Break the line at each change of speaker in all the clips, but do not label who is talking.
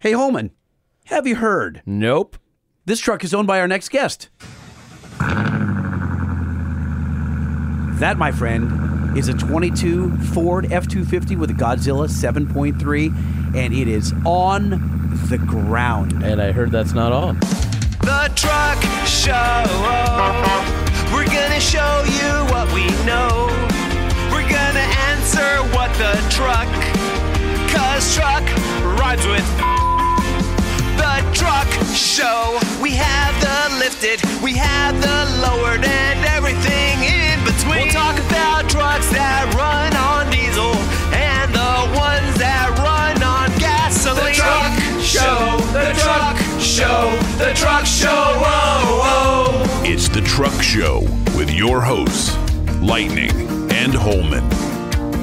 Hey, Holman, have you heard?
Nope.
This truck is owned by our next guest. That, my friend, is a 22 Ford F 250 with a Godzilla 7.3, and it is on the ground.
And I heard that's not all.
The Truck Show. We're gonna show you what we know. We're gonna answer what the truck. Cause truck rhymes with the truck show. We have the lifted, we have the lowered, and everything in between. We'll talk about trucks that run on diesel and the ones that run on gasoline. The truck show, the truck show, the truck show. Whoa, whoa.
It's the Truck Show with your hosts, Lightning and Holman.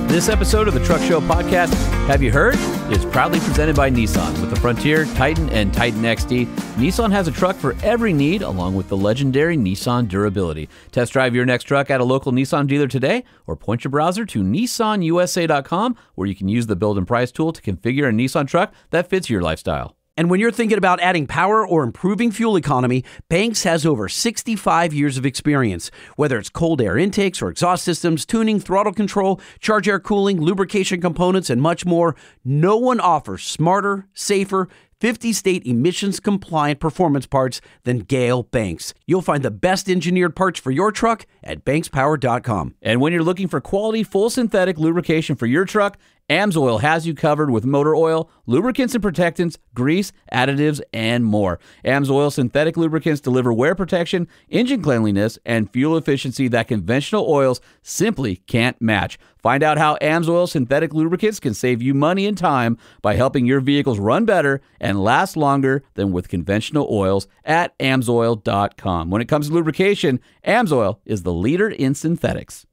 This episode of the Truck Show podcast, Have You Heard? Is proudly presented by Nissan with the Frontier, Titan, and Titan XD. Nissan has a truck for every need, along with the legendary Nissan durability. Test drive your next truck at a local Nissan dealer today, or point your browser to nissanusa.com, where you can use the build and price tool to configure a Nissan truck that fits your lifestyle.
And when you're thinking about adding power or improving fuel economy, Banks has over 65 years of experience. Whether it's cold air intakes or exhaust systems, tuning, throttle control, charge air cooling, lubrication components, and much more, no one offers smarter, safer, 50 state emissions compliant performance parts than Gale Banks. You'll find the best engineered parts for your truck at bankspower.com.
And when you're looking for quality, full synthetic lubrication for your truck, AMSOIL has you covered with motor oil, lubricants and protectants, grease, additives, and more. AMSOIL synthetic lubricants deliver wear protection, engine cleanliness, and fuel efficiency that conventional oils simply can't match. Find out how AMSOIL synthetic lubricants can save you money and time by helping your vehicles run better and last longer than with conventional oils at AMSOIL.com. When it comes to lubrication, AMSOIL is the leader in synthetics.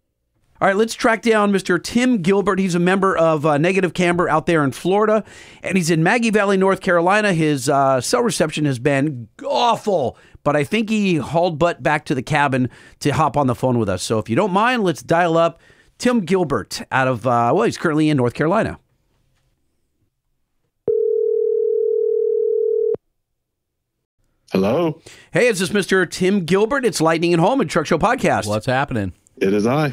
All right, let's track down Mr. Tim Gilbert. He's a member of uh, Negative Camber out there in Florida, and he's in Maggie Valley, North Carolina. His uh, cell reception has been awful, but I think he hauled butt back to the cabin to hop on the phone with us. So if you don't mind, let's dial up Tim Gilbert out of, uh, well, he's currently in North Carolina.
Hello,
Hey, is this Mr. Tim Gilbert? It's Lightning and Holman Truck Show Podcast.
What's happening?
It is I.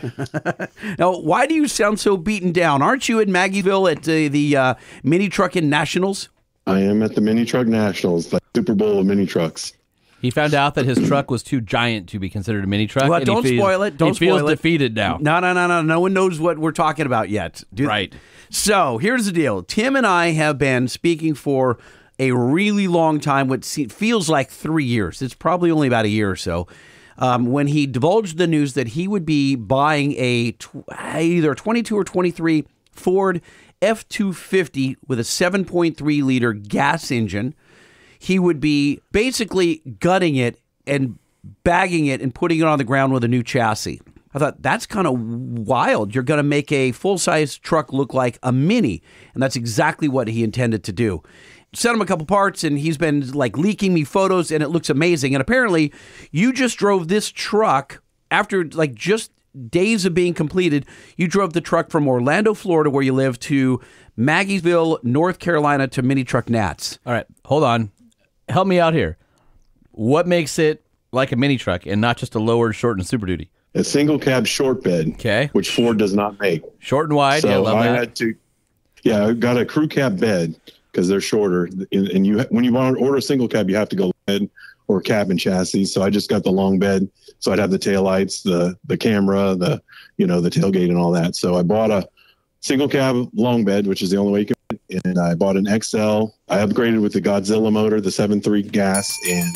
Now, why do you sound so beaten down? Aren't you in Maggie Valley at uh, the uh, Mini Trucking Nationals?
I am at the Mini Truck Nationals, the Super Bowl of mini trucks.
He found out that his truck was too giant to be considered a mini truck.
Well, don't
feels-
spoil it. Don't
he feels
spoil it.
defeated now.
No, no, no, no. No one knows what we're talking about yet. Do-
Right.
So here's the deal. Tim and I have been speaking for a really long time, what se- feels like three years. It's probably only about a year or so. Um, when he divulged the news that he would be buying a tw- either 22 or 23 Ford F 250 with a 7.3 liter gas engine, he would be basically gutting it and bagging it and putting it on the ground with a new chassis. I thought that's kind of wild. You're going to make a full size truck look like a mini. And that's exactly what he intended to do. Sent him a couple parts and he's been like leaking me photos and it looks amazing. And apparently, you just drove this truck after like just days of being completed. You drove the truck from Orlando, Florida, where you live, to Maggie Valley, North Carolina, to Mini Truck Nats.
All right, hold on. Help me out here. What makes it like a mini truck and not just a lowered, short, and super duty?
A single cab short bed,
Okay.
which Ford does not make.
Short and wide.
So
yeah, love
I
that.
had to, yeah, I got a crew cab bed because they're shorter. And, and you, when you want to order a single cab, you have to go bed or cab and chassis. So I just got the long bed. So I'd have the tail lights, the the camera, the you know the tailgate and all that. So I bought a single cab long bed, which is the only way you can. And I bought an XL. I upgraded with the Godzilla motor, the 7.3 gas, and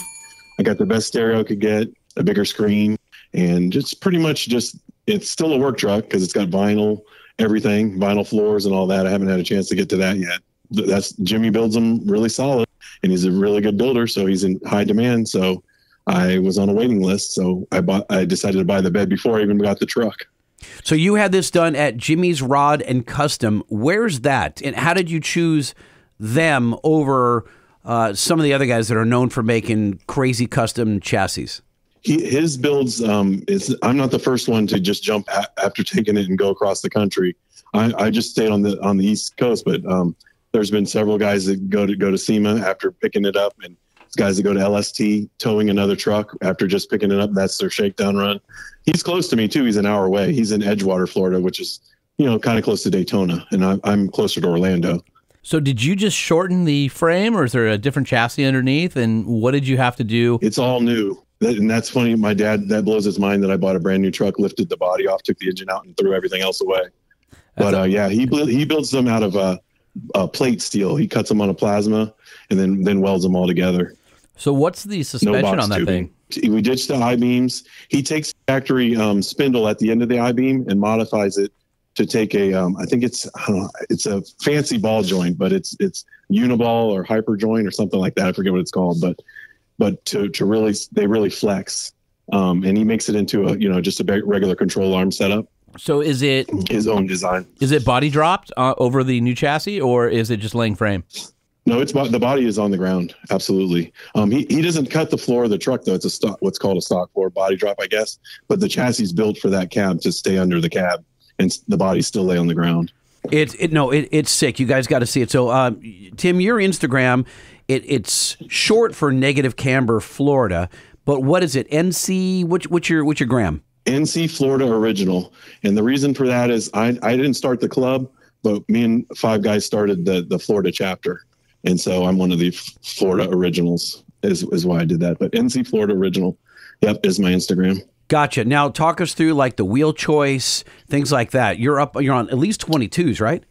I got the best stereo I could get, a bigger screen, and just pretty much just it's still a work truck because it's got vinyl everything, vinyl floors and all that. I haven't had a chance to get to that yet. Th- That's Jimmy builds them really solid, and he's a really good builder, so he's in high demand. So I was on a waiting list, so I bought. I decided to buy the bed before I even got the truck.
So you had this done at Jimmy's Rod and Custom. Where's that? And how did you choose them over uh, some of the other guys that are known for making crazy custom chassis?
he, his builds um is i'm not the first one to just jump a- after taking it and go across the country I, I just stayed on the on the east coast but um There's been several guys that go to go to SEMA after picking it up, and guys that go to LST towing another truck after just picking it up. That's their shakedown run. He's close to me too. He's an hour away. He's in Edgewater, Florida, which is you know kind of close to Daytona, and I'm, I'm closer to Orlando.
So did you just shorten the frame, or is there a different chassis underneath? And what did you have to do?
It's all new. And that's funny. My dad, that blows his mind that I bought a brand new truck, lifted the body off, took the engine out, and threw everything else away. but uh, yeah, he he builds them out of uh, uh, plate steel. He cuts them on a plasma and then then welds them all together.
So what's the suspension
box
on that
tubing.
thing?
We ditched the I beams. He takes factory um, spindle at the end of the I beam and modifies it to take a. Um, I think it's I don't know, it's a fancy ball joint, but it's it's uniball or hyper joint or something like that. I forget what it's called, but but to to really they really flex. Um, and he makes it into a you know just a regular control arm setup,
So is it
his own design.
is it body dropped uh, over the new chassis, or is it just laying frame?
No, it's the body is on the ground. Absolutely. Um, he, he doesn't cut the floor of the truck though. It's a stock, what's called a stock floor body drop, I guess. But the chassis is built for that cab to stay under the cab, and the body still lay on the ground.
It's it no, it, it's sick. You guys got to see it. So, um, Tim, your Instagram, it, it's short for negative camber Florida. But what is it? NC? Which what's your what's your gram?
NC Florida original, and the reason for that is I I didn't start the club, but me and five guys started the the Florida chapter, and so I'm one of the Florida originals. Is is why I did that. But NC Florida original, yep, is my Instagram.
Gotcha. Now talk us through like the wheel choice, things like that. You're up. You're on at least twenty twos, right?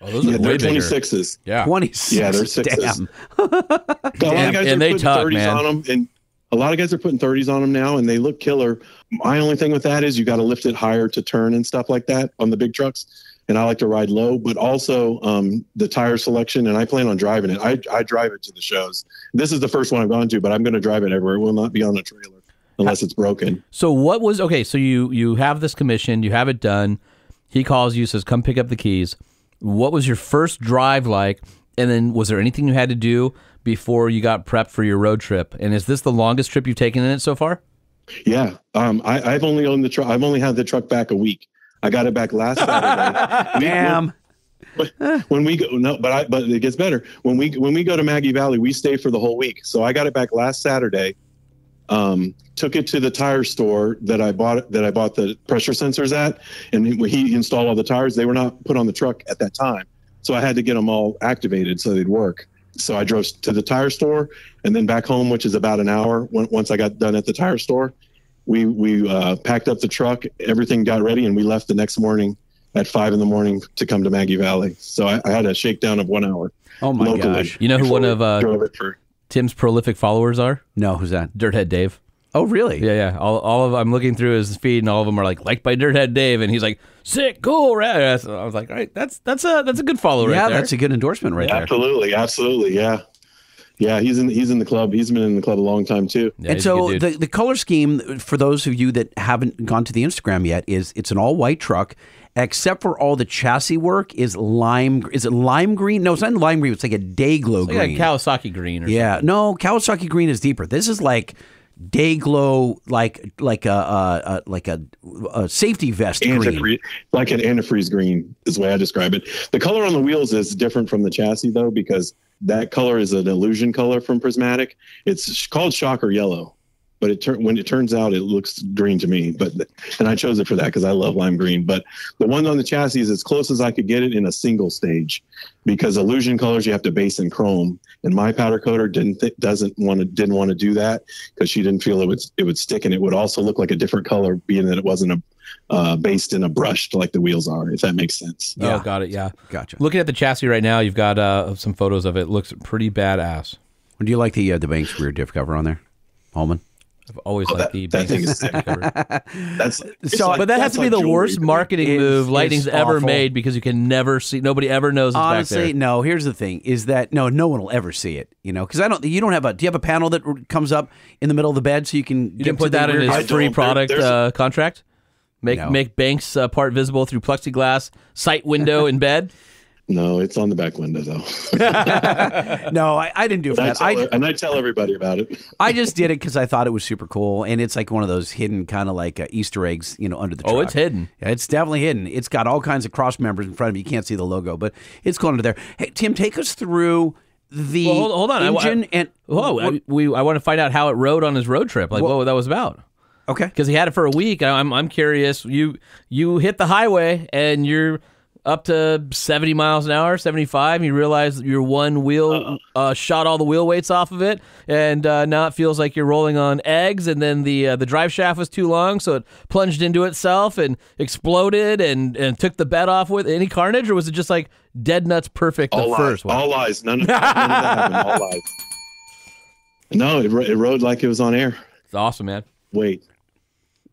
Oh, those
Yeah, they're 26s.
Yeah.
Twenty six.
Yeah, they're sixes.
Damn.
A lot of
Damn,
guys
and they
putting
tuck,
30s
man.
on them, and a lot of guys are putting 30s on them now, and they look killer. My only thing with that is you got to lift it higher to turn and stuff like that on the big trucks. And I like to ride low, but also um, the tire selection. And I plan on driving it. I, I drive it to the shows. This is the first one I've gone to, but I'm going to drive it everywhere. It will not be on a trailer unless it's broken.
So what was okay? So you you have this commission, you have it done. He calls you, says, "Come pick up the keys." What was your first drive like? And then was there anything you had to do before you got prepped for your road trip? And is this the longest trip you've taken in it so far?
Yeah, um, I, I've only owned the truck. I've only had the truck back a week. I got it back last Saturday. We-
Damn.
when we go no but i but it gets better when we when we go to maggie valley we stay for the whole week so i got it back last saturday um took it to the tire store that i bought that i bought the pressure sensors at and he installed all the tires they were not put on the truck at that time so i had to get them all activated so they'd work so i drove to the tire store and then back home which is about an hour when, once i got done at the tire store we we uh, packed up the truck everything got ready and we left the next morning at five in the morning to come to Maggie Valley. So I, I had a shakedown of one hour.
Oh my gosh.
You know who one of, uh,
drove it.
Tim's prolific followers are
No, who's that?
Dirthead Dave.
Oh, really?
Yeah, yeah. All, all of I'm looking through his feed, and all of them are like liked by Dirthead Dave, and he's like sick, cool, rad. So I was like, all right, that's that's a that's a good follow right
yeah, that's a good endorsement right there.
Absolutely, absolutely, yeah, yeah. He's in he's in the club. He's been in the club a long time too.
Yeah,
and so the, the color scheme for those of you that haven't gone to the Instagram yet is it's an all white truck, except for all the chassis work is lime. Is it lime green? No, it's not lime green. It's like a day glow
It's like
green.
a Kawasaki green or
yeah, no, Kawasaki green is deeper. This is like day glow, like like a, a, a like a, a safety vest green.
Like an antifreeze green is the way I describe it. The color on the wheels is different from the chassis though, because that color is an illusion color from Prismatic. It's called Shocker Yellow, but it tur- when it turns out it looks green to me. But and I chose it for that because I love lime green. But the one on the chassis is as close as I could get it in a single stage, because illusion colors you have to base in chrome, and my powder coater didn't th- doesn't want to didn't want to do that because she didn't feel it would it would stick, and it would also look like a different color, being that it wasn't a uh, based in a brushed like the wheels are. If that makes sense.
Oh,
Yeah.
got it. Yeah.
Gotcha.
Looking at the chassis right now, you've got uh, some photos of it. Looks pretty badass.
Do you like the uh, the Banks rear diff cover on there, Holman?
I've always
Oh,
liked
that-
the
that thing
basic
is sick. That's
So-
like-
But that has to be
like
the
jewelry
worst marketing
It's-
move
it's
Lightning's ever
awful.
made because you can never see. Nobody ever knows it's back
Honestly,
there.
no. Here's the thing: is that no, no one will ever see it. You know, because I don't. You don't have a. Do you have a panel that comes up in the middle of the bed so you can?
You didn't put that in his free product
there's a-
uh, contract. Make
No.
make Banks uh, part visible through plexiglass sight window in bed.
No, it's on the back window though.
no, I, I didn't do it for
and, I
that.
tell,
I,
and I tell everybody about it.
I just did it because I thought it was super cool, and it's like one of those hidden kind of like uh, Easter eggs, you know, under the.
Oh, it's hidden.
Yeah, it's definitely hidden. It's got all kinds of cross members in front of you. You can't see the logo, but it's cool under there. Hey, Tim, take us through the
Well, hold- hold on. I-
engine
I-
and
Whoa, I, we I want to find out how it rode on his road trip, like what that was about.
okay.
Because he had it for a week. I- I'm I'm curious. You you hit the highway and you're up to 70 miles an hour, 75. You realize your one wheel uh, shot all the wheel weights off of it, and uh, now it feels like you're rolling on eggs. And then the uh, the drive shaft was too long, so it plunged into itself and exploded and and took the bed off with any carnage, or was it just like dead nuts perfect the
All
first one?
All lies. None of, none of that happened. All lies. No, it, it rode like it was on air.
It's awesome, man.
Wait,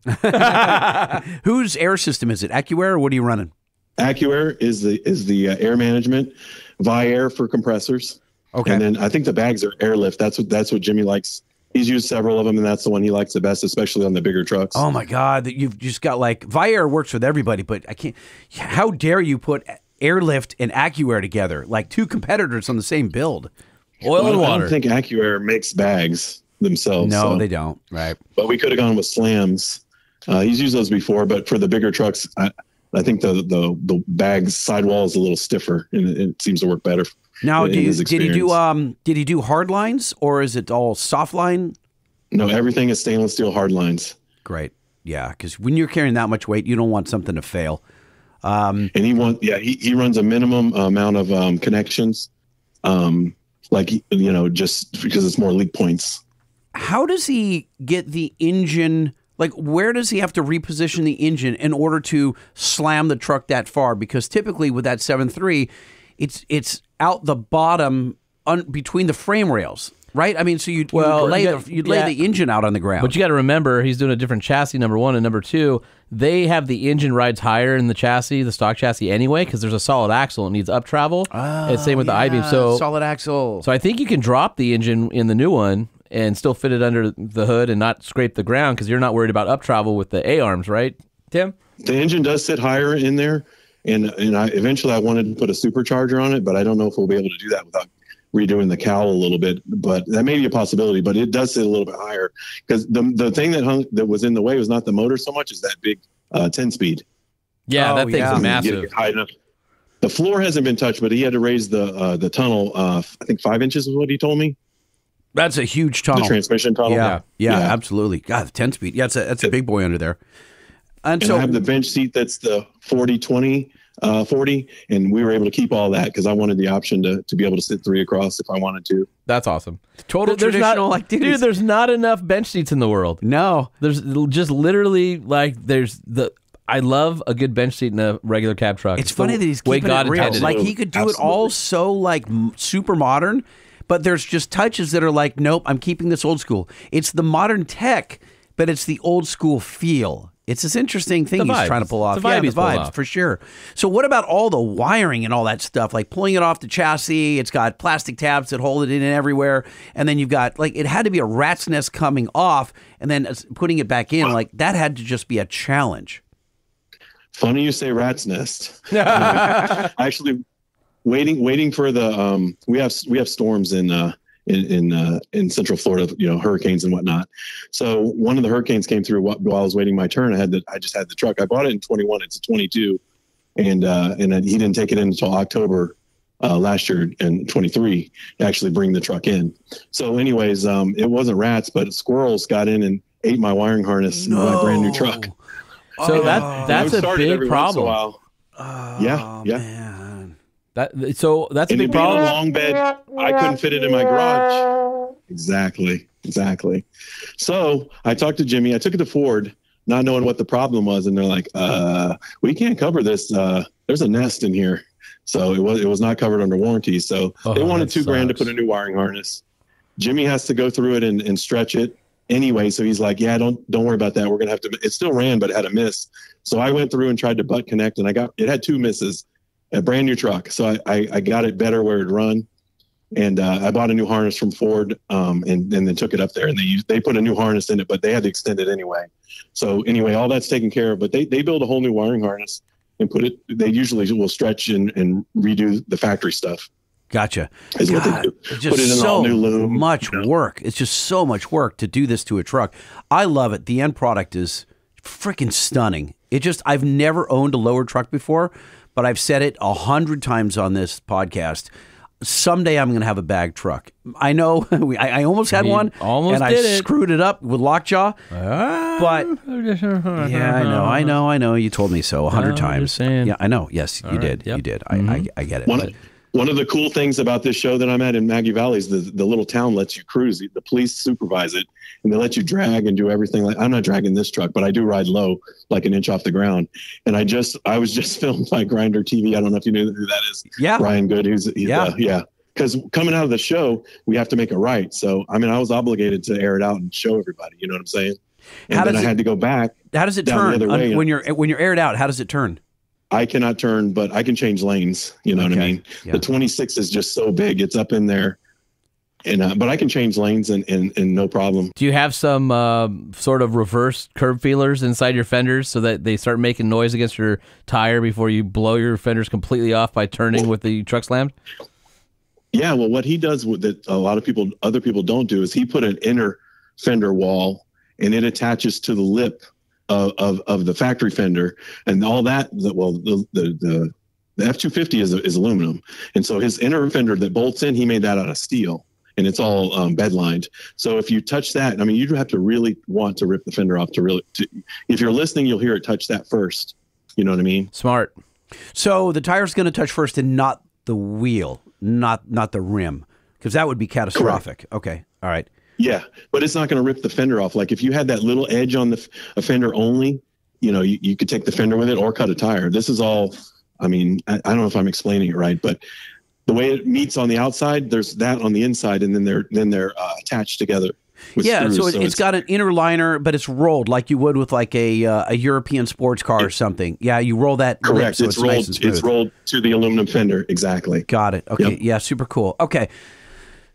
Whose air system is it? AccuAir or what are you running?
AccuAir is the is the uh, air management, Viair for compressors,
Okay.
and then I think the bags are airlift. That's what that's what Jimmy likes. He's used several of them, and that's the one he likes the best, especially on the bigger trucks.
Oh my God! that You've just got like Viair works with everybody, but I can't. How dare you put Airlift and AccuAir together like two competitors on the same build?
Oil
Well,
and
I don't think AccuAir makes bags themselves.
No,
so-
they don't. Right.
but we could have gone with slams. Uh, he's used those before, but for the bigger trucks, I, I think the the the bag's sidewall is a little stiffer, and it, it seems to work better.
Now,
in
you, did he do um did he do hard lines or is it all soft line?
No, everything is stainless steel hard lines,
Great. Yeah, because when you're carrying that much weight, you don't want something to fail.
and he want yeah he, he runs a minimum amount of um, connections, um, like you know just because it's more leak points.
How does he get the engine? Like, where does he have to reposition the engine in order to slam the truck that far? Because typically with that seven three, it's it's out the bottom un, between the frame rails, right? I mean, so you'd,
Well,
you'd lay
you got-
the you'd lay
yeah.
the engine out on the ground.
But you got to remember, he's doing a different chassis. Number one and number two, they have the engine rides higher in the chassis, the stock chassis anyway, because there's a solid axle. It needs up travel. and same with the I beam.
Ah,
so,
solid axle.
so I think you can drop the engine in the new one and still fit it under the hood and not scrape the ground because you're not worried about up travel with the A arms, right, Tim?
The engine does sit higher in there, and and I eventually I wanted to put a supercharger on it, but I don't know if we'll be able to do that without redoing the cowl a little bit. But that may be a possibility. But it does sit a little bit higher because the the thing that hung that was in the way was not the motor so much as that big uh, ten speed.
Yeah,
Oh,
that thing's
yeah.
Massive.
it high enough. The floor hasn't been touched, but he had to raise the uh, the tunnel. Uh, I think five inches is what he told me.
That's a huge
The
tunnel.
transmission tunnel.
yeah, yeah,
Yeah.
absolutely. God, the ten speed. Yeah, that's a that's a big boy under there. And
And
so
I have the bench seat that's the 40 20 uh, 40 and we were able to keep all that because I wanted the option to, to be able to sit three across if I wanted to.
That's awesome.
total
There's
traditional
not,
activities.
Dude, there's not enough bench seats in the world.
no,
There's just literally like there's the. I love a good bench seat in a regular cab truck.
It's
the
funny that he's
way
keeping
God
it real. Like he could do it all so like super modern, but there's just touches that are like, nope, I'm keeping this old school. It's the modern tech, but it's the old school feel. It's this interesting thing
The
he's
vibes.
trying to pull off.
The vibe
yeah, the
he's pulling
vibes
off.
for sure. So what about all the wiring and all that stuff? Like pulling it off the chassis, it's got plastic tabs that hold it in and everywhere, and then you've got like it had to be a rat's nest coming off and then putting it back in. Like that had to just be a challenge.
Funny you say rat's nest. Actually, waiting waiting for the um, we have we have storms in uh, in in, uh, in Central Florida, you know, hurricanes and whatnot. So one of the hurricanes came through wh- while I was waiting my turn. I had the I just had the truck. I bought it in 21. It's a 22, and uh, and he didn't take it in until October. Uh, last year and 23 to actually bring the truck in. So, anyways, um, it wasn't rats, but squirrels got in and ate my wiring harness in my brand new truck.
So
Oh.
that that's a big
every once in a
problem.
yeah,
Oh,
yeah.
man.
That so that's a big
being a
problem.
long bed, I couldn't fit it in my garage. Exactly, exactly. So I talked to Jimmy. I took it to Ford, not knowing what the problem was, and they're like, uh, "We can't cover this. Uh, there's a nest in here." So it was it was not covered under warranty. So
Oh,
they wanted two grand to put a new wiring harness. Jimmy has to go through it and, and stretch it anyway. So he's like, "Yeah, don't don't worry about that. We're gonna have to." It still ran, but it had a miss. So I went through and tried to butt connect, and I got it had two misses. A brand new truck, so I I, I got it better where it run, and uh, I bought a new harness from Ford, um, and and then took it up there, and they used, they put a new harness in it, but they had to extend it anyway. So anyway, all that's taken care of. But they they built a whole new wiring harness, and put it. They usually will stretch and, and redo the factory stuff.
Gotcha.
Is
God,
do.
it's
Put it in
just so
new loom.
much work. It's just so much work to do this to a truck. I love it. The end product is freaking stunning. It just I've never owned a lower truck before, but I've said it a hundred times on this podcast. Someday I'm going to have a bag truck. I know. we- I, I almost had
You
one,
almost
and I
it.
screwed it up with lockjaw.
Ah.
But yeah, I know, I know, I know. You told me so a hundred
I'm
times. Yeah, I know. Yes, you
right,
did.
yep.
You did. I, I, I get it.
One,
But-
one of the cool things about this show that I'm at in Maggie Valley is the, the little town lets you cruise. The police supervise it and they let you drag and do everything. Like I'm not dragging this truck, but I do ride low, like an inch off the ground. And I just, I was just filmed by Grinder TV. I don't know if you knew who that is.
yeah.
Ryan Good. Who's, he's,
Yeah.
uh, yeah. Because coming out of the show, we have to make it right. So, I mean, I was obligated to air it out and show everybody. You know what I'm saying? And
How
then I
it-
had to go back.
How does it turn
way.
when you're when you're aired out? How does it turn?
I cannot turn, but I can change lanes. You know what I mean?
Yeah.
The 26 is just so big; it's up in there, and uh, but I can change lanes and, and and no problem.
Do you have some um sort of reverse curb feelers inside your fenders so that they start making noise against your tire before you blow your fenders completely off by turning with the truck slammed?
Yeah, well, what he does with that a lot of people, other people don't do is he put an inner fender wall, and it attaches to the lip of of, of the factory fender, and all that. The, well, the the the, the F two fifty is is aluminum, and so his inner fender that bolts in, he made that out of steel. And it's all um, bed lined. So if you touch that, I mean, you'd have to really want to rip the fender off to really. To, if you're listening, you'll hear it touch that first. You know what I mean?
Smart.
So the tire's going to touch first, and not the wheel, not not the rim, because that would be catastrophic. Okay, all right.
Yeah, but it's not going to rip the fender off. Like if you had that little edge on the f- a fender only, you know, you, you could take the fender with it or cut a tire. This is all. I mean, I, I don't know if I'm explaining it right, but the way it meets on the outside, there's that on the inside, and then they're then they're uh, attached together.
Yeah,
screws.
so, it, it's got an inner liner, but it's rolled like you would with like a uh, a European sports car or something. Yeah, you roll that. lip
correct.
so
it's,
it's,
rolled.
nice
it's rolled to the aluminum fender. Exactly.
Got it. Okay.
Yep.
Yeah, super cool. Okay.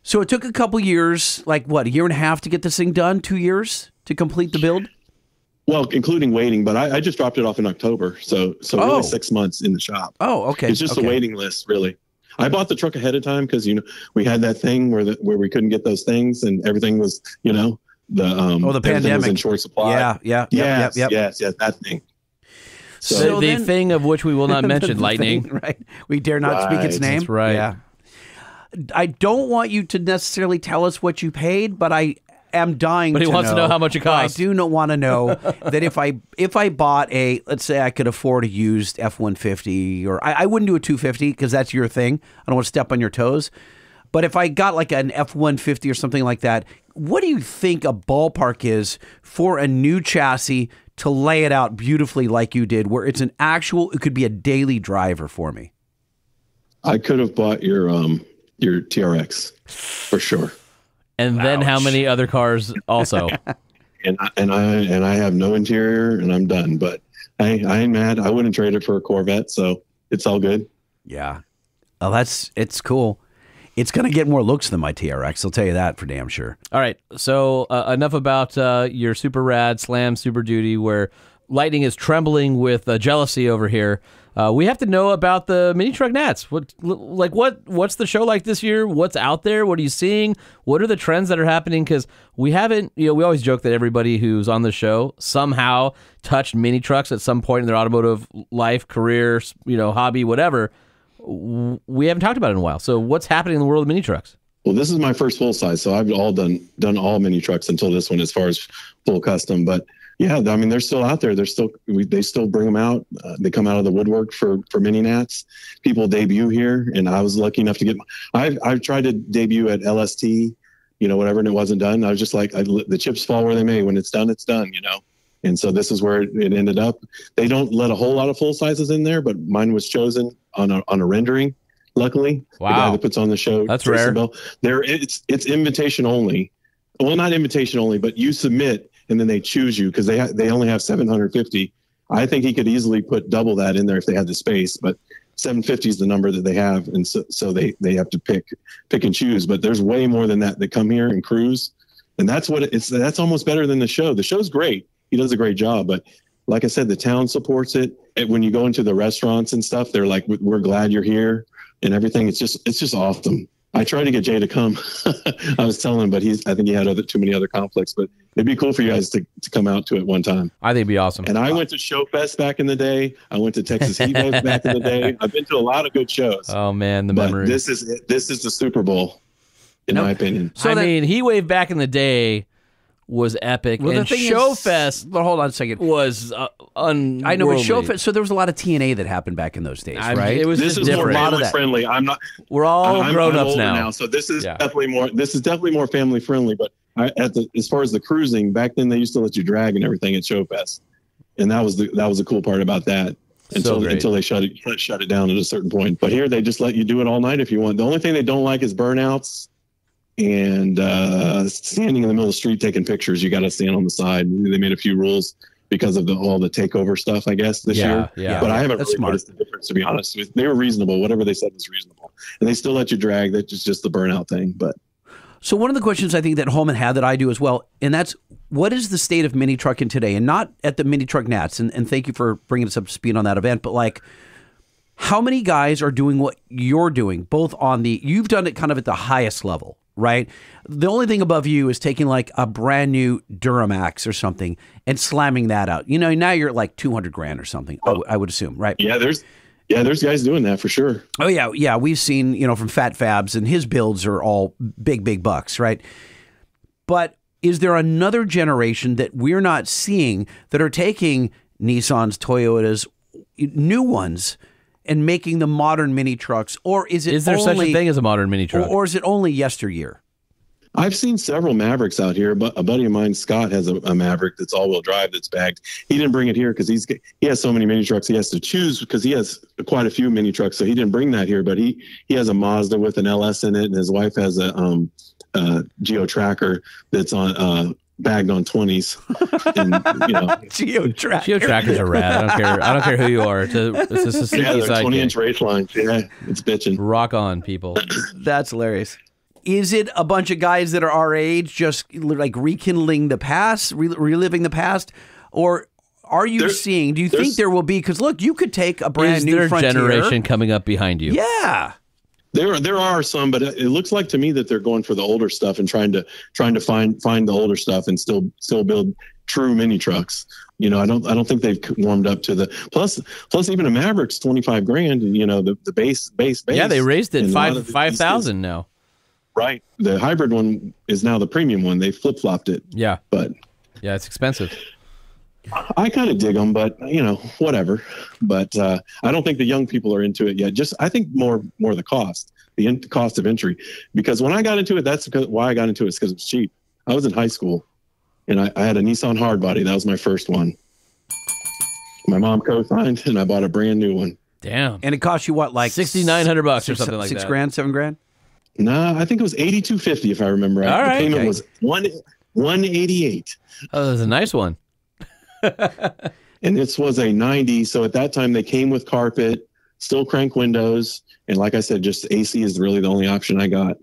So it took a couple years, like what, a year and a half to get this thing done? Two years to complete the build?
Well, including waiting, but I, I just dropped it off in October, so so
Oh.
really six months in the shop.
Oh, okay.
It's just
okay.
a waiting list, really. I bought the truck ahead of time because you know we had that thing where the, where we couldn't get those things and everything was you know the um
Oh, the
everything was in short supply.
Yeah, yeah,
Yes,
yep, yep, yep.
yes, yes, that thing. So,
So
the the
then-
thing of which we will not mention,
The
lightning.
thing, right? We dare not speak its name.
that's right.
Yeah. I don't want you to necessarily tell us what you paid, but I am dying.
But he
to
wants to know how much it costs.
I do not want to know that if I if I bought a let's say I could afford a used F one fifty or I, I wouldn't do a two fifty because that's your thing. I don't want to step on your toes. But if I got like an F one fifty or something like that, what do you think a ballpark is for a new chassis to lay it out beautifully like you did, where it's an actual it could be a daily driver for me?
I could have bought your um your TRX for sure,
And then how many other cars also?
and I, and I and I have no interior and I'm done. But I I ain't mad. I wouldn't trade it for a Corvette, so it's all good.
Yeah. Oh, that's it's cool. It's gonna get more looks than my TRX. I'll tell you that for damn sure.
All right. So uh, enough about uh, your super rad slam super duty where lightning is trembling with uh, jealousy over here. Uh, we have to know about the mini truck nats. What like what what's the show like this year? What's out there? What are you seeing? What are the trends that are happening? Because we haven't. You know, we always joke that everybody who's on the show somehow touched mini trucks at some point in their automotive life, career, you know, hobby, whatever. We haven't talked about it in a while. So what's happening in the world of mini trucks?
Well, this is my first full size, so I've all done done all mini trucks until this one, as far as full custom. But yeah, I mean, they're still out there. They're still we, they still bring them out. Uh, they come out of the woodwork for for mini nats. People debut here, and I was lucky enough to get. I've I've tried to debut at LST, you know, whatever, and it wasn't done. I was just like, I, the chips fall where they may. When it's done, it's done, you know. And so this is where it, it ended up. They don't let a whole lot of full sizes in there, but mine was chosen on a on a rendering. Luckily, the guy
Wow.
that puts on the show,
That's
Jason
rare.
Bell, there it's it's invitation only. Well, not invitation only, but you submit and then they choose you because they ha- they only have 750. I think he could easily put double that in there if they had the space, but 750 is the number that they have, and so so they they have to pick pick and choose. But there's way more than that that come here and cruise, and that's what it's that's almost better than the show. The show's great. He does a great job, but like I said, the town supports it. When you go into the restaurants and stuff, they're like, "We're glad you're here," and everything. It's just it's just awesome. I tried to get Jay to come. I was telling him, but he's I think he had other too many other conflicts. But it'd be cool for you guys to, to come out to it one time.
I think it'd be awesome.
And I went to Showfest back in the day. I went to Texas Heat Wave back in the day. I've been to a lot of good shows.
oh man, the
but
memory.
this is it. this is the Super Bowl, in
No.
my opinion.
So
I
that-
mean, Heat Wave back in the day was epic,
Well,
and
the thing
Showfest
is, but hold on a second.
was uh, un.
I know, but Showfest. So there was a lot of TNA that happened back in those days,
I-
right?
it was
This is more
different.
lot of
family friendly. I'm not.
We're all
I'm,
grown
I'm
ups
older
now.
So this is
Yeah.
definitely more. This is definitely more family friendly. But I, at the as far as the cruising, back then they used to let you drag and everything at Showfest, and that was the that was the cool part about that. Until
great.
until they shut it shut it down at a certain point. But here they just let you do it all night if you want. The only thing they don't like is burnouts and uh, standing in the middle of the street taking pictures. You got to stand on the side. They made a few rules because of the all the takeover stuff. I guess this
Yeah,
year.
yeah.
But I haven't really
smart.
noticed the difference to be honest. They were reasonable. Whatever they said was reasonable, and they still let you drag. That's just the burnout thing. But
So one of the questions I think that Holman had that I do as well, and that's what is the state of mini trucking today? And not at the mini truck nats. And, and thank you for bringing us up to speed on that event. But like, how many guys are doing what you're doing? Both on the you've done it kind of at the highest level, right? The only thing above you is taking like a brand new Duramax or something and slamming that out. You know, now you're at like 200 grand or something. I oh. w- I would assume, right?
yeah, there's yeah, there's guys doing that for sure.
Oh yeah, yeah. We've seen you know from Fat Fabs, and his builds are all big, big bucks, right? But is there another generation that we're not seeing that are taking Nissans, Toyotas, new ones, and making the modern mini trucks, or is it
Is there
only,
such a thing as a modern mini
or,
truck?
or is it only yesteryear?
I've seen several Mavericks out here, but a buddy of mine, Scott, has a, a Maverick that's all-wheel drive that's bagged. He didn't bring it here because he's he has so many mini trucks he has to choose because he has quite a few mini trucks, so he didn't bring that here. But he he has a Mazda with an LS in it, and his wife has a um uh Geo Tracker that's on uh bagged on twenties, and you know.
Geo track.
Geo trackers are rad. I don't care. I don't care who you are. It's a, it's a
Yeah, they're twenty-inch race lines. Yeah, it's bitching.
Rock on, people.
That's hilarious. Is it a bunch of guys that are our age just like rekindling the past, re- reliving the past, or are you
There's-
seeing? Do you think there will be? Because look, you could take a brand
Is
new
there
Frontier.
generation coming up behind you?
Yeah.
There, there are some, but it looks like to me that they're going for the older stuff and trying to trying to find find the older stuff and still still build true mini trucks. You know, I don't I don't think they've warmed up to the plus plus even a Maverick's twenty five grand. You know the the base base base.
Yeah, they raised it
And a
five
of the-
five now.
Kids- Right, the hybrid one is now the premium one. They flip flopped it,
Yeah,
but
yeah, it's expensive.
I kind of dig them, but you know, whatever. But uh, I don't think the young people are into it yet. Just I think more more the cost, the in- cost of entry. Because when I got into it, that's because, why I got into it. Is because it was cheap. I was in high school, and I, I had a Nissan Hardbody. That was my first one. My mom co-signed, and I bought a brand new one.
Damn.
And it cost you what, like
6,900 bucks or
six-
something like
six
that.
grand, seven grand?
Nah, I think it was eighty two fifty if I remember right.
All right,
the payment
okay.
was one one eighty eight.
Oh, that's a nice one.
and this was a 90 so at that time they came with carpet still crank windows and like i said just ac is really the only option i got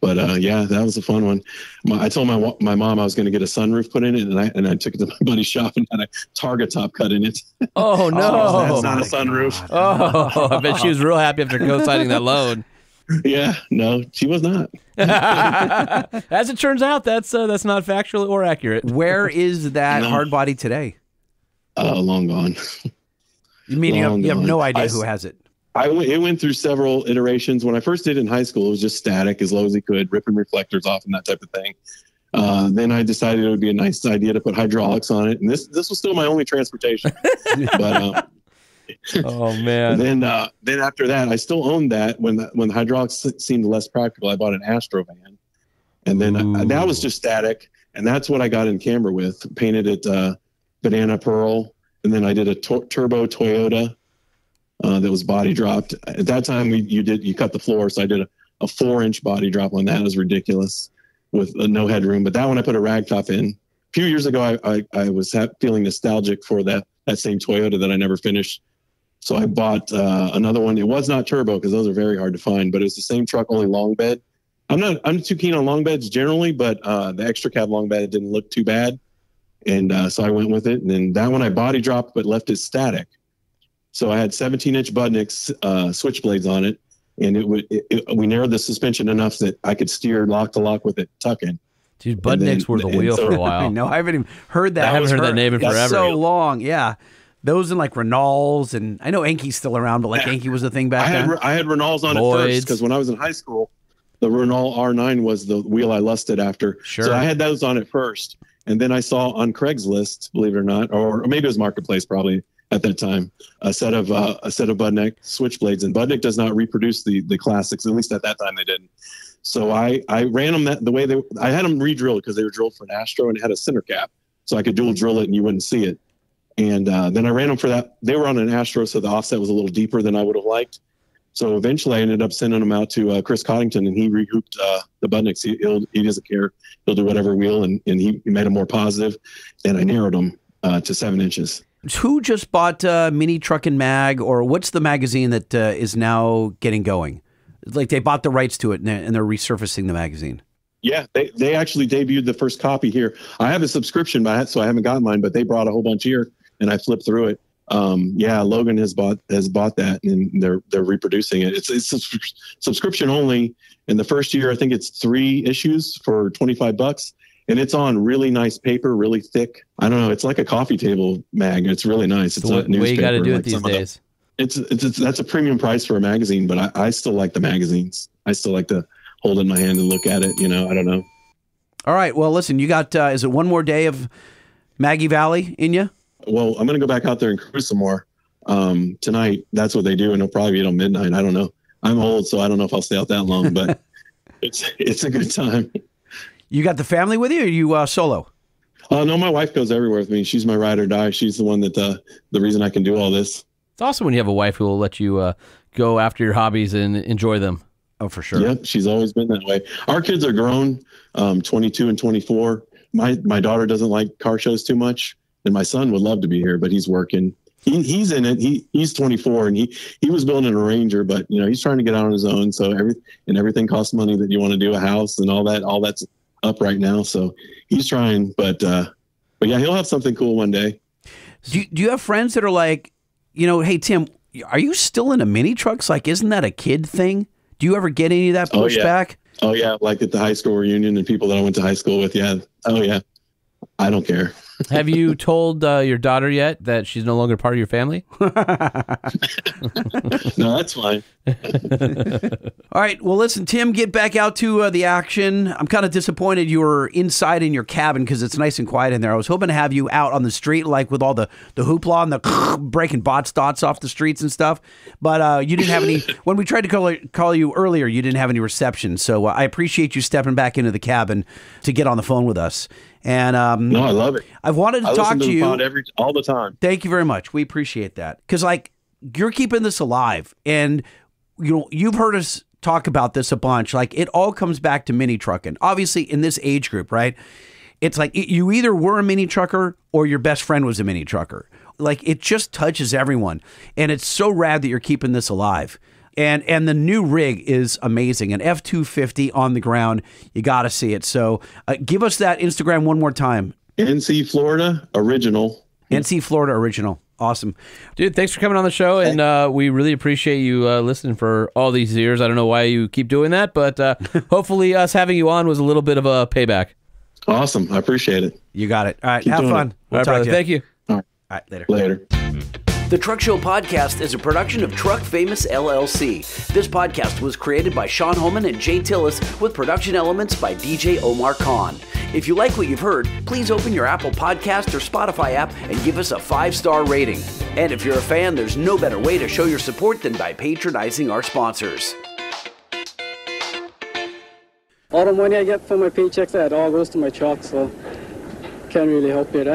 but uh, yeah that was a fun one my, i told my my mom i was going to get a sunroof put in it and i and i took it to my buddy's shop and had a Targa top cut in it
Oh no!
that's not a sunroof
oh, I bet she was real happy after co-signing that loan.
Yeah no she was not
As it turns out, that's uh, that's not factual or accurate.
Where is that
No.
hard body today?
uh, long gone
You mean you have,
Long
you have no idea
I
who has it?
I went, it went through several iterations. When I first did it in high school, it was just static as low as he could, ripping reflectors off and that type of thing. Uh, then I decided it would be a nice idea to put hydraulics on it, and this this was still my only transportation. but uh,
Oh man!
then uh, then after that, I still owned that. When the, when the hydraulics seemed less practical, I bought an Astro van, and then uh, that was just static, and that's what I got in camber with. Painted it uh, banana pearl, and then I did a to- turbo Toyota uh, that was body dropped. At that time, we, you did you cut the floor, so I did a, a four inch body drop on that. It was ridiculous with uh, no headroom. But that one I put a rag top in. A few years ago, I I, I was ha- feeling nostalgic for that that same Toyota that I never finished. So I bought uh, another one. It was not turbo because those are very hard to find, but it was the same truck, only long bed. I'm not I'm too keen on long beds generally, but uh, the extra cab long bed didn't look too bad. and uh, so I went with it. And then that one I body dropped, but left it static. So I had 17 inch Budnik uh, switchblades on it, and it would it, it- we narrowed the suspension enough that I could steer lock to lock with it tucking.
Dude,
And then-
Budniks were the
and
wheel
so-
for a
I
while.
know. I haven't even heard that.
I haven't
was
heard that name in
That's
forever.
So long, yeah. Those and like Ronals, and I know Enkei's still around, but like Enki was the thing
I
back
had
then.
I had Ronals on it
Lloyds.
first because when I was in high school, the Ronal R9 was the wheel I lusted after.
Sure.
So I had those on it first, and then I saw on Craigslist, believe it or not, or maybe it was Marketplace probably at that time, a set of uh, a set of Budnik switchblades, and Budnik does not reproduce the the classics. At least at that time they didn't. So I I ran them that the way they I had them re-drilled because they were drilled for an Astro and it had a center cap, so I could dual drill it and you wouldn't see it. And uh, then I ran them for that. They were on an Astro, so the offset was a little deeper than I would have liked. So eventually, I ended up sending them out to uh, Chris Coddington, and he regrouped uh, the Budniks. He, he'll, he doesn't care; he'll do whatever wheel, and, and he made them more positive. And I narrowed them uh, to seven inches.
Who just bought uh, Mini Truckin' Mag, or what's the magazine that uh, is now getting going? Like they bought the rights to it, and they're, and they're resurfacing the magazine.
Yeah, they, they actually debuted the first copy here. I have a subscription, but I- so I haven't got mine. But they brought a whole bunch here, and I flipped through it. Um, yeah, Logan has bought has bought that, and they're they're reproducing it. It's it's subs- subscription only. In the first year, I think it's three issues for twenty five bucks, and it's on really nice paper, really thick. I don't know. It's like a coffee table mag. It's really nice. It's
way,
not newspaper.
way you got to do it these
of the-
days.
it's, it's it's that's a premium price for a magazine, but I, I still like the magazines. I still like to hold in my hand and look at it. You know, I don't know.
All right. Well, listen, you got uh, is it one more day of Maggie Valley in you?
Well, I'm gonna go back out there and cruise some more um, tonight. That's what they do, and it'll probably be till midnight. I don't know. I'm old, so I don't know if I'll stay out that long, but it's it's a good time.
You got the family with you, or you uh, solo?
Uh, no, my wife goes everywhere with me. She's my ride or die. She's the one that uh, the reason I can do all this.
It's awesome when you have a wife who will let you uh, go after your hobbies and enjoy them.
Oh, for sure.
Yep, she's always been that way. Our kids are grown, um, 22 and 24. My my daughter doesn't like car shows too much, and my son would love to be here, but he's working. He, he's in it. He he's 24 and he he was building a Ranger, but you know he's trying to get out on his own. So every and everything costs money that you want to do a house and all that. All that's up right now. So he's trying, but uh, but yeah, he'll have something cool one day.
Do you, do you have friends that are like, you know, hey Tim, are you still into mini trucks? Like, isn't that a kid thing? Do you ever get any of that
Oh, yeah.
pushback?
Oh yeah, like at the high school reunion and people that I went to high school with. Yeah. Oh yeah. I don't care.
Have you told uh, your daughter yet that she's no longer part of your family?
No, that's fine.
All right. Well, listen, Tim, get back out to uh, the action. I'm kind of disappointed you were inside in your cabin because it's nice and quiet in there. I was hoping to have you out on the street, like with all the, the hoopla and the breaking Botts' dots off the streets and stuff. But uh, you didn't have any. when we tried to call, call you earlier, you didn't have any reception. So uh, I appreciate you stepping back into the cabin to get on the phone with us. And um,
No, I love it.
I've wanted to
I
talk
to,
to you.
every all the time.
Thank you very much. We appreciate that because, like, you're keeping this alive, and you know you've heard us talk about this a bunch. Like, it all comes back to mini trucking. Obviously, in this age group, right? It's like it- you either were a mini trucker or your best friend was a mini trucker. Like, it just touches everyone, and it's so rad that you're keeping this alive. And and the new rig is amazing. An F two fifty on the ground, you got to see it. So, uh, give us that Instagram one more time.
NC Florida original.
NC Florida original, awesome.
Dude, thanks for coming on the show, and uh, we really appreciate you uh, listening for all these years. I don't know why you keep doing that, but uh, hopefully, us having you on was a little bit of a payback.
Awesome. I appreciate it.
You got it. All right.
Keep
have fun. We'll
all right,
talk
brother.
to you.
Thank you.
All right. Later.
Later.
The Truck Show Podcast is a production of Truck Famous LLC. This podcast was created by Sean Holman and Jay Tillis with production elements by DJ Omar Khan. If you like what you've heard, please open your Apple Podcast or Spotify app and give us a five star rating. And if you're a fan, there's no better way to show your support than by patronizing our sponsors.
All the money I get from my paychecks, that all goes to my truck, so can't really help it.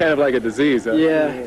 Kind of like a disease. Huh?
yeah,